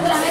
otra vez.